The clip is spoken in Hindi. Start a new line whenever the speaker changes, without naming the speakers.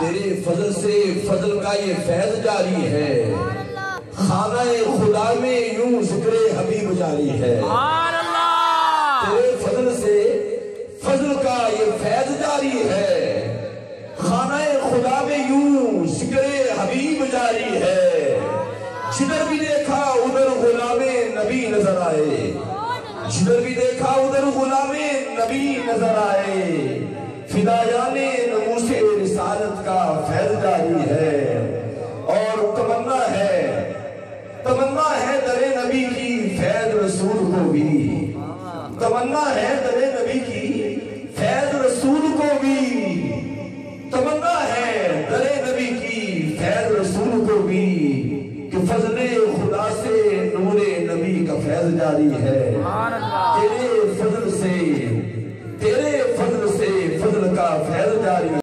तेरे फजल से फजल का ये फैज जारी है। खाना खुदा में यूँ ज़िक्र हबीब जारी है। तेरे फजल से फजल का ये फैज जारी है। खाना खुदा में यूँ ज़िक्र हबीब जारी है। जिधर भी देखा, उधर गुलामे नबी नज़र आए। जिधर भी देखा, उधर गुलामे नबी नज़र आए। रिसालत का फैल जारी है और तमन्ना है। तमन्ना है दरे नबी की फैज रसूल को भी। तमन्ना है दरे नबी की फैज रसूल को भी। तमन्ना है दरे नबी की फैज रसूल को भी कि फजले खुदा से नूरे नबी का फैज जारी है। तेरे फजल से, तेरे फजल से फजल का फैज जारी